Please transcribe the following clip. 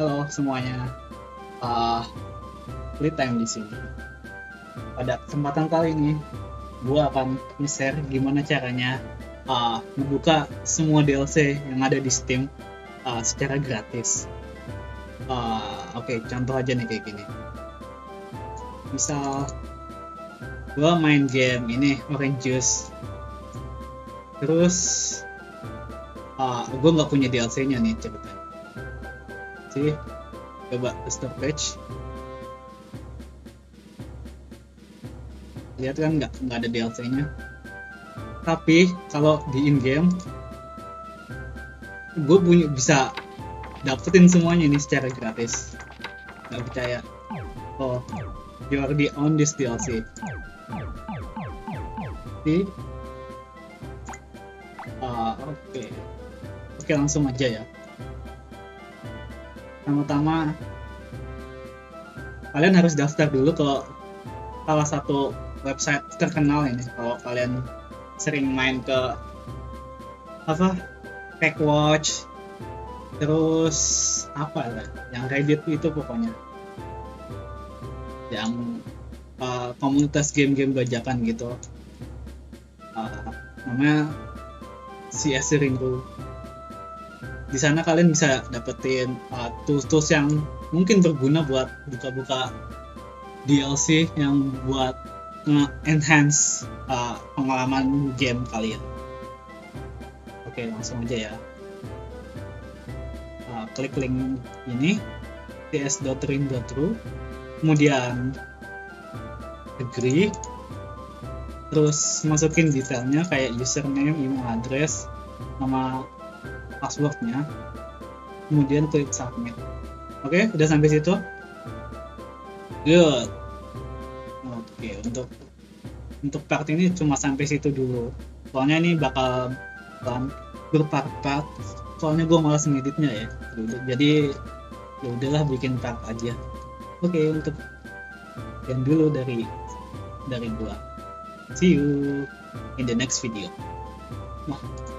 Halo semuanya. Uh, free time di sini. Pada kesempatan kali ini, gue akan nge-share gimana caranya uh, membuka semua DLC yang ada di Steam uh, secara gratis. Uh, Oke, okay, contoh aja nih kayak gini. Misal gue main game ini Orange Juice, terus uh, gue nggak punya DLC-nya nih ceritanya sih. Coba stop page. Lihat kan nggak nggak ada DLC-nya. Tapi kalau di in game gue punya bisa dapetin semuanya ini secara gratis. Nggak percaya. Oh you already own this DLC. Di uh, oke. Okay. oke okay, langsung aja ya pertama-tama kalian harus daftar dulu ke salah satu website terkenal ini. Kalau kalian sering main ke apa? Packwatch terus apa lah yang Reddit itu pokoknya. Yang uh, komunitas game-game bajakan gitu. Uh, namanya CS Ringu di sana kalian bisa dapetin uh, tools-tools yang mungkin berguna buat buka-buka DLC yang buat enhance uh, pengalaman game kalian. Oke, langsung aja ya. Uh, klik link ini ts.ring.ru kemudian agree terus masukin detailnya kayak username, email address, nama passwordnya kemudian klik submit. Oke okay, udah sampai situ? Good. Oke okay, untuk untuk part ini cuma sampai situ dulu. Soalnya ini bakal berpart-part soalnya gue malas ngeditnya ya. Jadi ya udahlah bikin part aja. Oke okay, untuk yang dulu dari dari gua. See you in the next video. Wah.